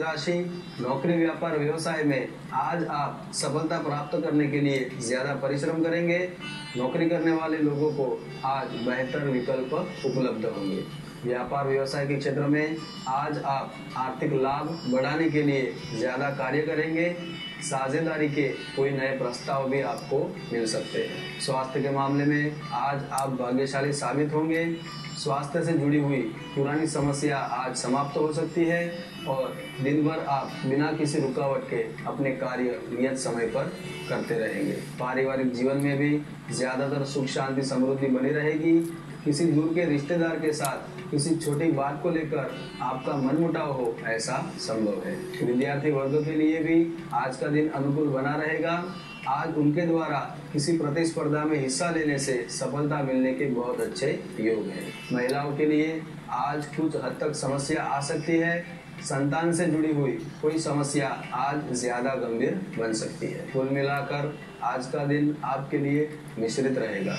राशि, नौकरी, व्यापार, व्यवसाय में आज आप सफलता प्राप्त करने के लिए ज़्यादा परिश्रम करेंगे। नौकरी करने वाले लोगों को आज बेहतर विकल्प उपलब्ध होंगे। व्यापार, व्यवसाय के क्षेत्र में आज आप आर्थिक लाभ बढ़ाने के लिए ज़्यादा कार्य करेंगे। साझेदारी के कोई नए प्रस्ताव भी आपको मिल सकते हैं। स्वास्थ्य के मामले में आज आप भाग्यशाली साबित होंगे। स्वास्थ्य से जुड़ी हुई पुरानी समस्या आज समाप्त हो सकती है और दिन भर आप बिना किसी रुकावट के अपने कार्य नियत समय पर करते रहेंगे। पारिवारिक जीवन में भी ज़्यादातर सुख शांति समृद्धि बनी रहेगी। किसी दूर के रिश्तेदार के साथ, किसी छोटी बात को लेकर आपका मनमुटाव हो, ऐसा संभव है। विद्यार्थी वर्ग के लिए भी आज का दिन अनुकूल बना रहेगा। आज उनके द्वारा किसी प्रतिस्पर्धा में हिस्सा लेने से सफलता मिलने के बहुत अच्छे योग हैं। महिलाओं के लिए आज कुछ हद तक समस्या आ सकती है। संतान से जुड़ी हुई कोई समस्या आज ज़्यादा गंभीर बन सकती है। कुल मिलाकर आज का दिन आपके लिए मिश्रित रहेगा।